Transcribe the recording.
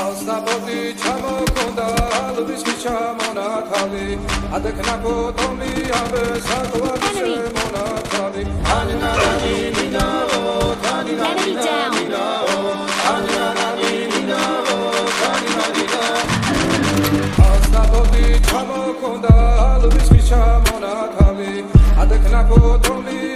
ასაბოდი ჩამოქონდა ალვის ჩამონათავი ადექნა ფოტომი აბე საკვარი შემონათავი ანინანი ნინაო თანინანი ნინაო ანინანი ნინაო თანინანი ასაბოდი ჩამოქონდა ალვის ჩამონათავი ადექნა ფოტომი